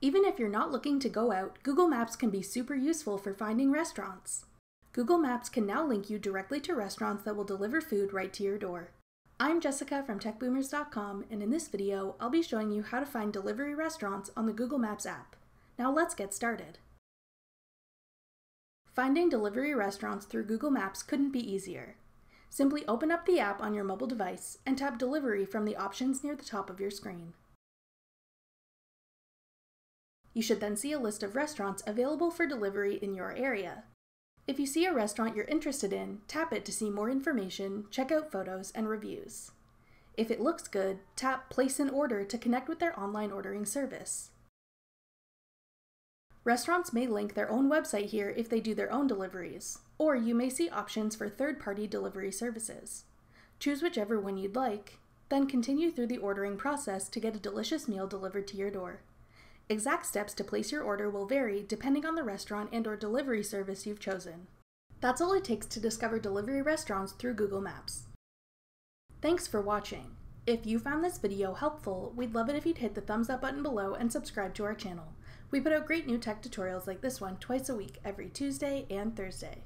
Even if you're not looking to go out, Google Maps can be super useful for finding restaurants. Google Maps can now link you directly to restaurants that will deliver food right to your door. I'm Jessica from TechBoomers.com, and in this video, I'll be showing you how to find delivery restaurants on the Google Maps app. Now let's get started. Finding delivery restaurants through Google Maps couldn't be easier. Simply open up the app on your mobile device and tap Delivery from the options near the top of your screen. You should then see a list of restaurants available for delivery in your area. If you see a restaurant you're interested in, tap it to see more information, check out photos, and reviews. If it looks good, tap Place an Order to connect with their online ordering service. Restaurants may link their own website here if they do their own deliveries, or you may see options for third party delivery services. Choose whichever one you'd like, then continue through the ordering process to get a delicious meal delivered to your door. Exact steps to place your order will vary depending on the restaurant and or delivery service you've chosen. That's all it takes to discover delivery restaurants through Google Maps. Thanks for watching. If you found this video helpful, we'd love it if you'd hit the thumbs up button below and subscribe to our channel. We put out great new tech tutorials like this one twice a week, every Tuesday and Thursday.